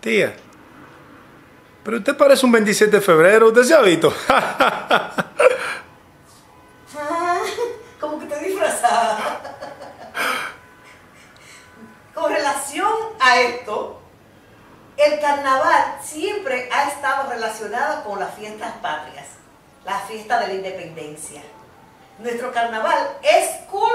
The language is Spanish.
Tía, pero usted parece un 27 de febrero, ¿usted se ha visto? Ah, como que te disfrazada. Con relación a esto, el carnaval siempre ha estado relacionado con las fiestas patrias, la fiesta de la independencia. Nuestro carnaval es cultural.